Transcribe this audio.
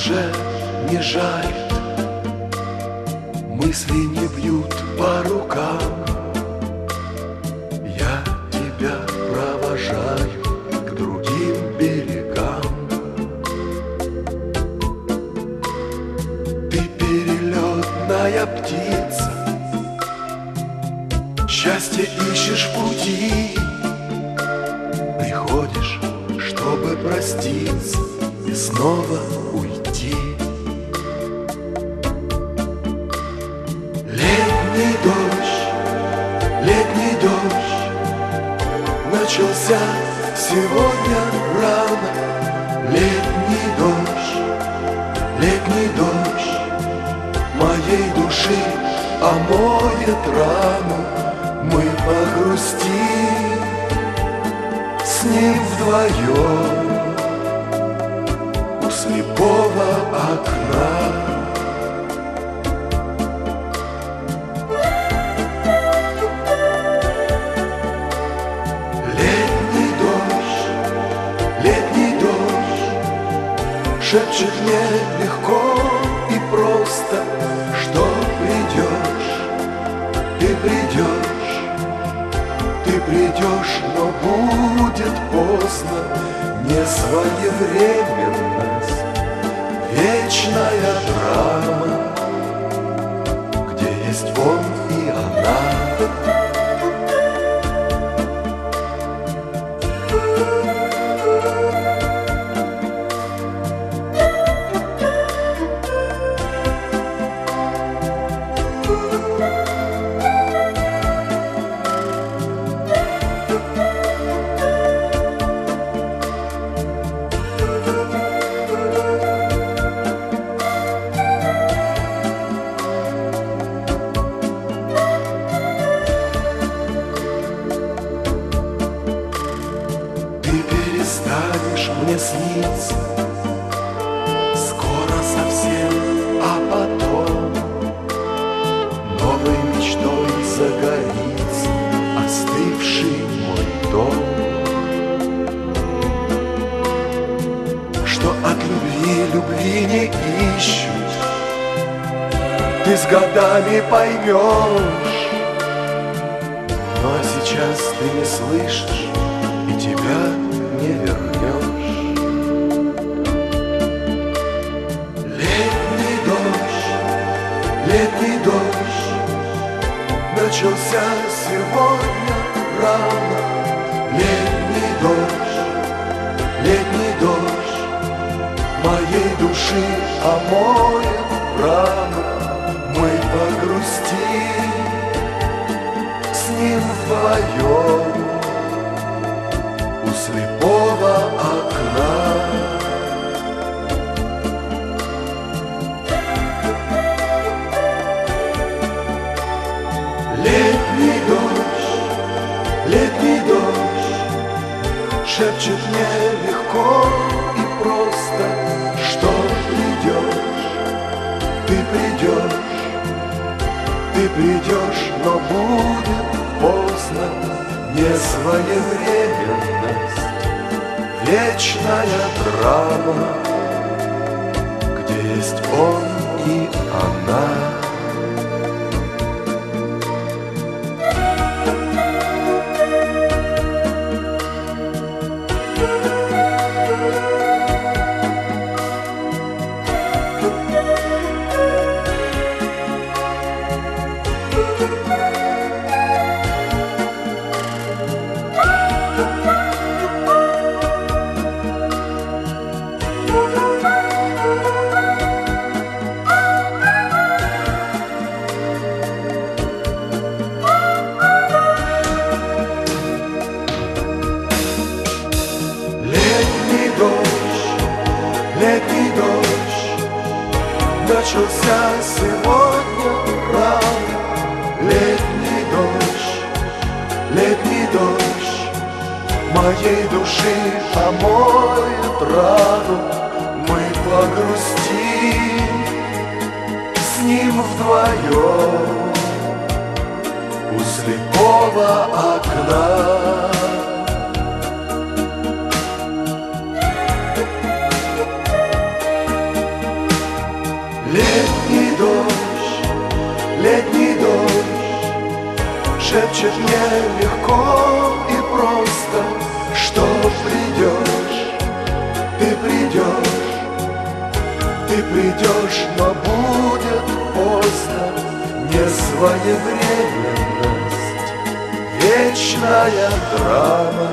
уже не жарит Мысли не бьют по рукам. Я тебя провожаю к другим берегам. Ты перелетная птица. Счастье ищешь пути. Приходишь, чтобы проститься И снова Начался сегодня рано. Летний дождь, летний дождь Моей души омоет рану. Мы погрустим с ним вдвоем У слепого окна Шепчет мне легко и просто Что придешь, ты придешь Ты придешь, но будет поздно Не своевременность, вечная драма Где есть он перестанешь мне сниться Скоро совсем, а потом Новой мечтой загорится Остывший мой дом. Что от любви любви не ищут Ты с годами поймешь. А сейчас ты не слышишь летний дождь начался сегодня рано. Летний дождь, летний дождь моей души омоет рану. Мы погрустим с ним вдвоем Не своевременность Вечная драма Где есть он и она моей души помоет рану Мы погрустим. С ним вдвоем У слепого окна. Летний дождь, летний дождь Шепчет мне легко и просто. Ты придешь, но будет поздно. Не своевременность, вечная драма